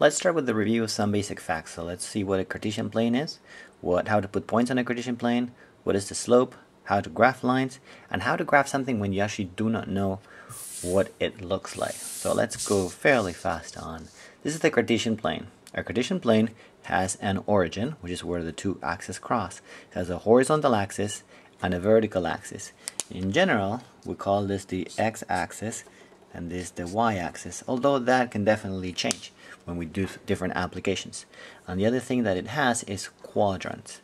Let's start with the review of some basic facts. So let's see what a Cartesian plane is, what how to put points on a Cartesian plane, what is the slope, how to graph lines, and how to graph something when you actually do not know what it looks like. So let's go fairly fast on. This is the Cartesian plane. A Cartesian plane has an origin, which is where the two axes cross. It has a horizontal axis and a vertical axis. In general, we call this the x-axis and this the y-axis, although that can definitely change when we do different applications. And the other thing that it has is quadrants.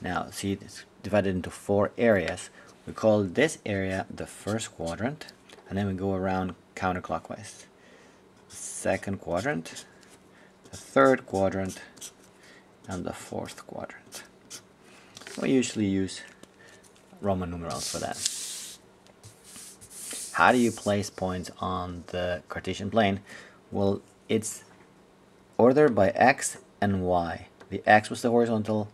Now, see, it's divided into four areas. We call this area the first quadrant, and then we go around counterclockwise. Second quadrant, the third quadrant, and the fourth quadrant. We usually use Roman numerals for that. How do you place points on the Cartesian plane? Well, it's ordered by x and y. The x was the horizontal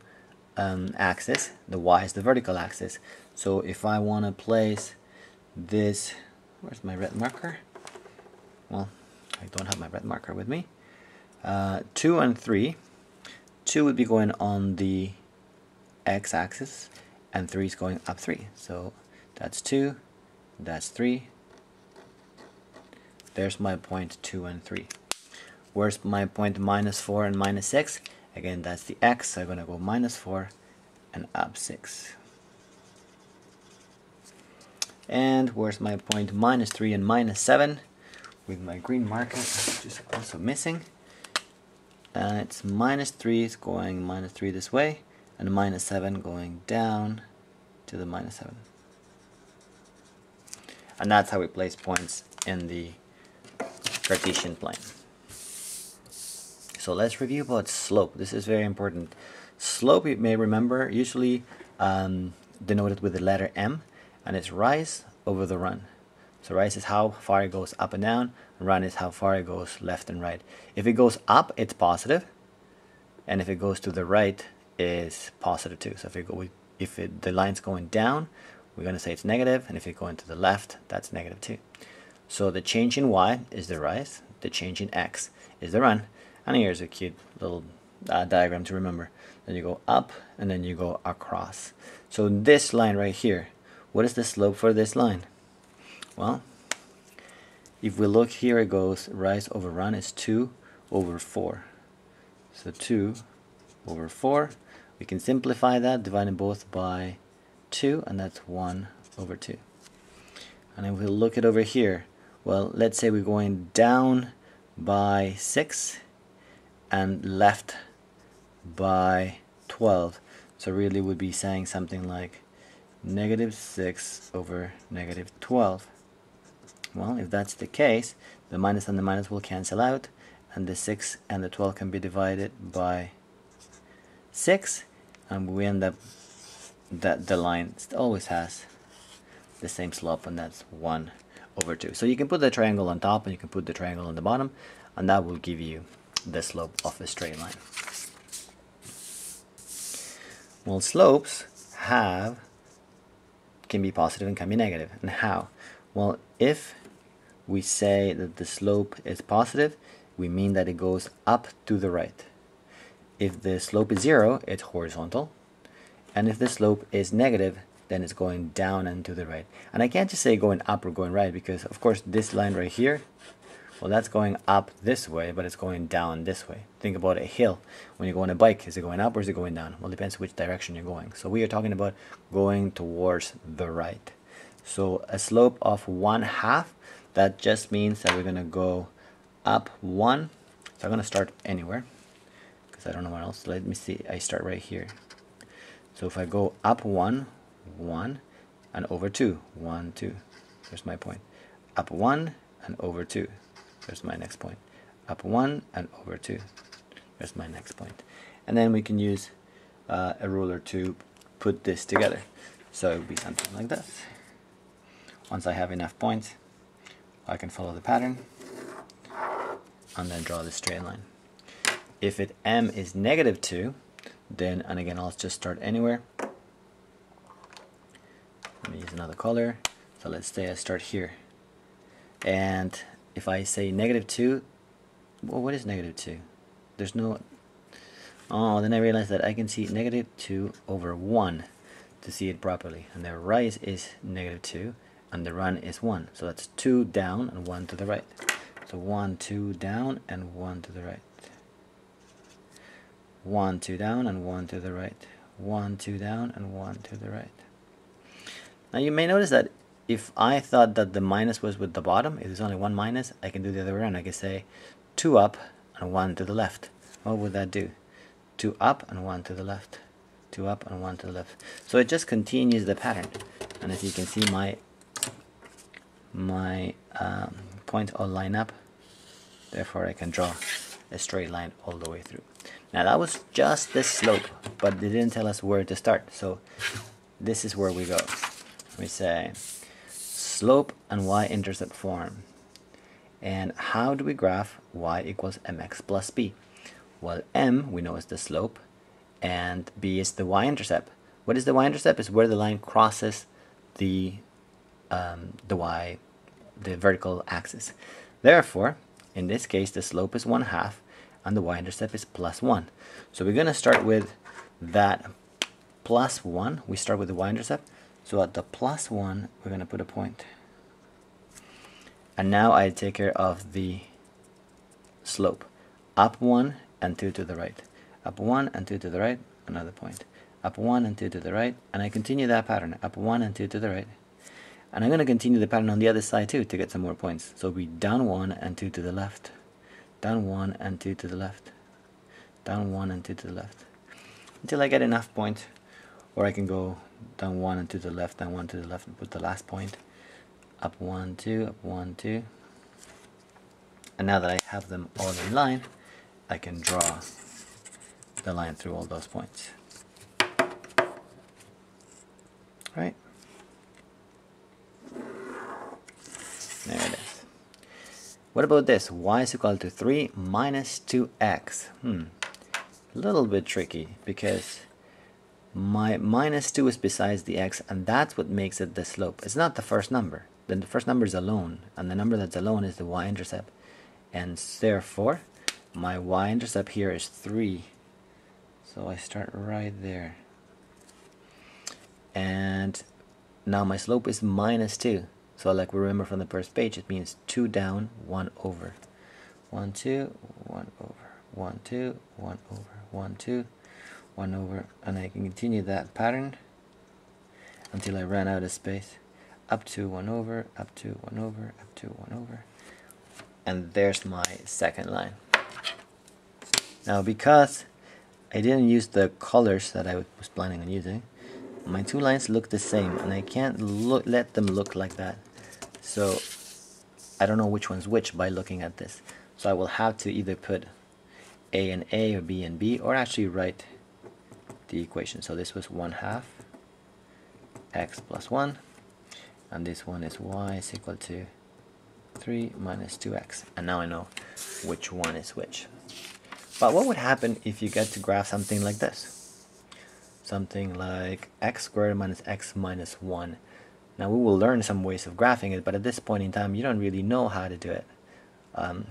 um, axis, the y is the vertical axis. So if I want to place this, where's my red marker? Well, I don't have my red marker with me. Uh, 2 and 3. 2 would be going on the x-axis and 3 is going up 3. So that's 2, that's 3. There's my point 2 and 3. Where's my point minus 4 and minus 6? Again, that's the x, so I'm going to go minus 4 and up 6. And where's my point minus 3 and minus 7? With my green marker, which is also missing. Uh, it's minus 3 is going minus 3 this way, and minus 7 going down to the minus 7. And that's how we place points in the Cartesian plane. So let's review about slope. This is very important. Slope, you may remember, usually um, denoted with the letter m, and it's rise over the run. So rise is how far it goes up and down, run is how far it goes left and right. If it goes up, it's positive, and if it goes to the right, is positive too. So if it go, if it, the line's going down, we're going to say it's negative, and if it's going to the left, that's negative too. So the change in y is the rise, the change in x is the run, and here's a cute little uh, diagram to remember. Then you go up and then you go across. So this line right here, what is the slope for this line? Well, if we look here, it goes rise over run is 2 over 4. So 2 over 4. We can simplify that, dividing both by 2, and that's 1 over 2. And if we look at over here, well, let's say we're going down by 6 and left by 12. So really would be saying something like negative 6 over negative 12. Well, if that's the case, the minus and the minus will cancel out, and the 6 and the 12 can be divided by 6, and we end up that the line always has the same slope, and that's 1 over 2. So you can put the triangle on top, and you can put the triangle on the bottom, and that will give you the slope of a straight line. Well, slopes have can be positive and can be negative. And how? Well, if we say that the slope is positive, we mean that it goes up to the right. If the slope is zero, it's horizontal. And if the slope is negative, then it's going down and to the right. And I can't just say going up or going right because, of course, this line right here well, that's going up this way, but it's going down this way. Think about a hill. When you go on a bike, is it going up or is it going down? Well, it depends which direction you're going. So we are talking about going towards the right. So a slope of one half, that just means that we're going to go up one. So I'm going to start anywhere because I don't know where else. Let me see. I start right here. So if I go up one, one, and over two, one, two. There's my point. Up one and over two. There's my next point. Up 1 and over 2. There's my next point. And then we can use uh, a ruler to put this together. So it would be something like this. Once I have enough points, I can follow the pattern and then draw the straight line. If it m is negative 2, then, and again, I'll just start anywhere. Let me use another color. So let's say I start here. And if I say negative 2, well, what is negative 2? there's no oh then I realized that I can see negative 2 over 1 to see it properly. And the rise is negative 2 and the run is 1 so that's 2 down and 1 to the right. So 1 2 down and 1 to the right. 1 2 down and 1 to the right. 1 2 down and 1 to the right. Now you may notice that if I thought that the minus was with the bottom, if there's only one minus, I can do the other way around. I can say 2 up and 1 to the left. What would that do? 2 up and 1 to the left. 2 up and 1 to the left. So it just continues the pattern. And as you can see, my my um, point all line up. Therefore, I can draw a straight line all the way through. Now that was just the slope, but they didn't tell us where to start. So this is where we go. We say slope and y-intercept form. And how do we graph y equals mx plus b? Well, m we know is the slope, and b is the y-intercept. What is the y-intercept? Is where the line crosses the um, the y, the vertical axis. Therefore, in this case, the slope is one half, and the y-intercept is plus one. So we're going to start with that plus one. We start with the y-intercept. So at the plus 1, we're going to put a point. And now I take care of the slope. Up 1 and 2 to the right. Up 1 and 2 to the right, another point. Up 1 and 2 to the right, and I continue that pattern. Up 1 and 2 to the right. And I'm going to continue the pattern on the other side too to get some more points. So we down 1 and 2 to the left. Down 1 and 2 to the left. Down 1 and 2 to the left. Until I get enough points or I can go down one and to the left, down one to the left and put the last point. Up one, two, up one, two. And now that I have them all in line, I can draw the line through all those points. Right? There it is. What about this? y is equal to 3 minus 2x. Hmm. A little bit tricky because my minus 2 is besides the x and that's what makes it the slope. It's not the first number. Then the first number is alone and the number that's alone is the y-intercept. And therefore my y-intercept here is 3 so I start right there. And now my slope is minus 2 so like we remember from the first page it means 2 down 1 over. 1 2 1 over. 1 2 1 over. 1 2 1 over and I can continue that pattern until I run out of space. Up to 1 over up to 1 over up to 1 over. And there's my second line. Now because I didn't use the colors that I was planning on using my two lines look the same and I can't look, let them look like that. So I don't know which one's which by looking at this. So I will have to either put A and A or B and B or actually write the equation. So this was 1 half x plus 1 and this one is y is equal to 3 minus 2x and now I know which one is which. But what would happen if you get to graph something like this? Something like x squared minus x minus 1. Now we will learn some ways of graphing it, but at this point in time you don't really know how to do it. Um,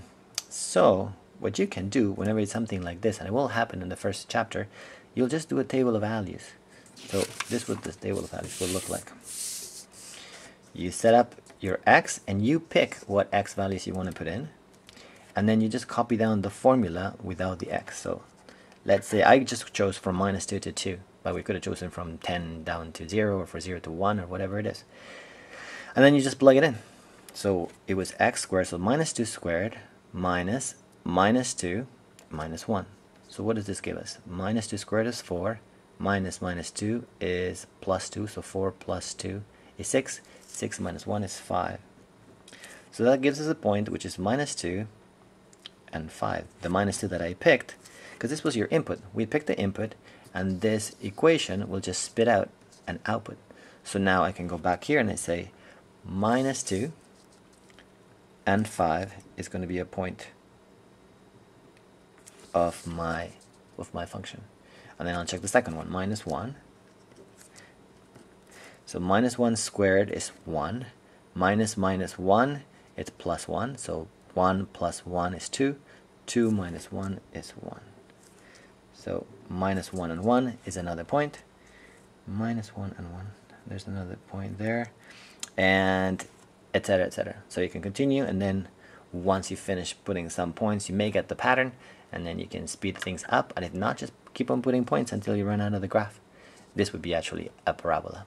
so what you can do whenever it's something like this, and it will happen in the first chapter, you'll just do a table of values. So this is what this table of values will look like. You set up your x and you pick what x values you want to put in and then you just copy down the formula without the x. So let's say I just chose from minus 2 to 2 but we could have chosen from 10 down to 0 or from 0 to 1 or whatever it is. And then you just plug it in. So it was x squared, so minus 2 squared minus minus 2 minus 1. So what does this give us? Minus 2 squared is 4. Minus minus 2 is plus 2. So 4 plus 2 is 6. 6 minus 1 is 5. So that gives us a point which is minus 2 and 5. The minus 2 that I picked, because this was your input. We picked the input and this equation will just spit out an output. So now I can go back here and I say minus 2 and 5 is going to be a point of my of my function. And then I'll check the second one, minus 1. So minus 1 squared is 1. Minus minus 1, it's plus 1. So 1 plus 1 is 2. 2 minus 1 is 1. So minus 1 and 1 is another point. Minus 1 and 1. There's another point there. And etc. etc. So you can continue and then once you finish putting some points you may get the pattern and then you can speed things up and if not just keep on putting points until you run out of the graph. This would be actually a parabola.